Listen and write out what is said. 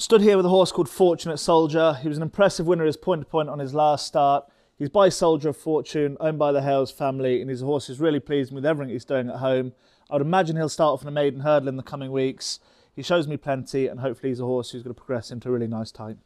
Stood here with a horse called Fortunate Soldier. He was an impressive winner as point to point on his last start. He's by Soldier of Fortune, owned by the Hales family, and his horse is really pleased with everything he's doing at home. I would imagine he'll start off in a maiden hurdle in the coming weeks. He shows me plenty, and hopefully he's a horse who's going to progress into a really nice time.